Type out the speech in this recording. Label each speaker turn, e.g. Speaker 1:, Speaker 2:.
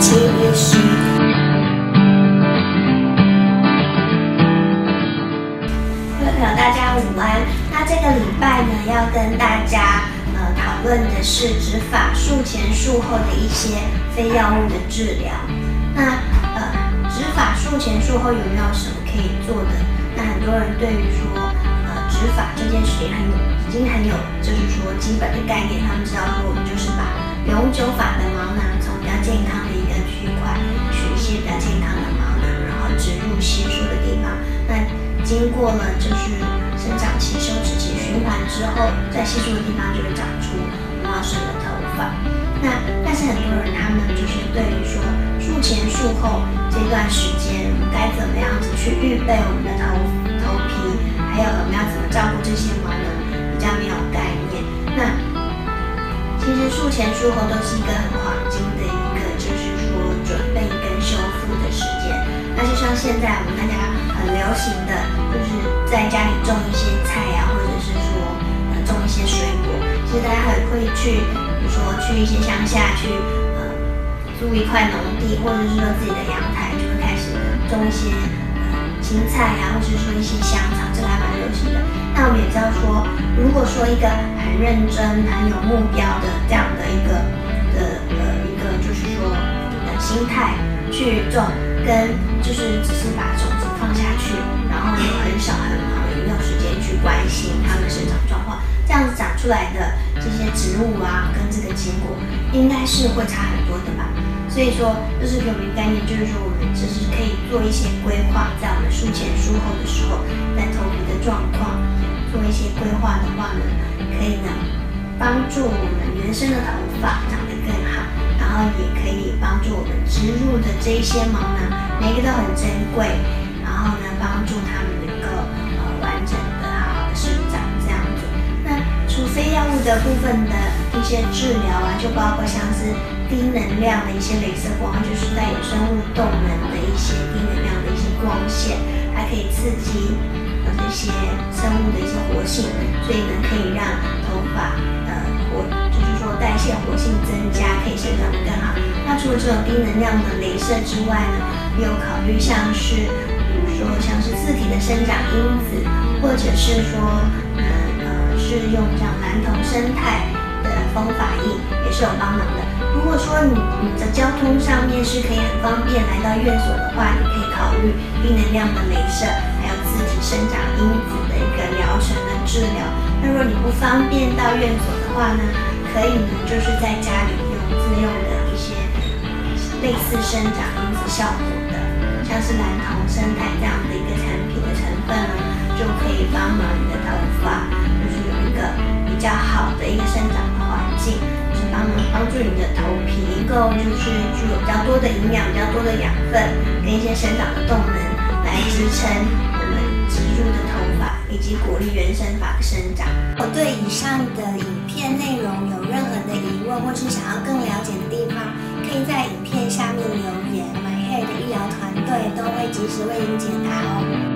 Speaker 1: 其实。各位朋友，大家午安。那这个礼拜呢，要跟大家呃讨论的是植发术前术后的一些非药物的治疗。那呃，植发术前术后有没有什么可以做的？那很多人对于说呃植发这件事情很有，已经很有，就是说基本的概念，他们知道说我们就是把永久发的毛囊从经过了就是生长期、休止期循环之后，在稀疏的地方就会长出茂盛的头发。那但是很多人他们就是对于说术前术后这段时间，该怎么样子去预备我们的头头皮，还有我们要怎么照顾这些毛囊，比较没有概念。那其实术前术后都是一个很黄金的一个，就是说准备跟修复的时间。那就像现在我们大家很流行的，在家里种一些菜呀、或者是说呃种一些水果。其实大家很会去，比如说去一些乡下去呃租一块农地，或者是说自己的阳台，就会开始种一些呃青菜呀、或者是说一些香草，这个还蛮流行的。那我们也知道说，如果说一个很认真、很有目标的这样的一个的呃一个就是说心态去种，跟就是只是把出来的这些植物啊，跟这个结果应该是会差很多的吧。所以说，就是给我们概念，就是说我们就是可以做一些规划，在我们术前术后的时候，在头皮的状况做一些规划的话呢，可以呢帮助我们原生的头发长得更好，然后也可以帮助我们植入的这一些毛囊，每个都很珍贵，然后呢帮助它们的除非药物的部分的一些治疗啊，就包括像是低能量的一些镭射光，就是带有生物动能的一些低能量的一些光线，还可以刺激呃这些生物的一些活性，所以呢可以让头发呃活，就是说代谢活性增加，可以生长得更好。那除了这种低能量的镭射之外呢，也有考虑像是比如说像是自体的生长因子，或者是说呃呃是用这样蓝铜生态的风法印也是有帮忙的。如果说你你的交通上面是可以很方便来到院所的话，你可以考虑低能量的镭射，还有自体生长因子的一个疗程的治疗。那如果你不方便到院所的话呢，可以呢就是在家里用自用的一些类似生长因子效果的，像是蓝铜生态这样的一个产品的成分呢，就可以帮忙你的头发，比较好的一个生长的环境。就是帮忙帮助你的头皮能够就是具有比较多的营养、比较多的养分跟一些生长的动能，来支撑我们植入的头发以及鼓励原生发的生长。我对以上的影片内容有任何的疑问，或是想要更了解的地方，可以在影片下面留言，My Hair 的医疗团队都会及时为您解答哦。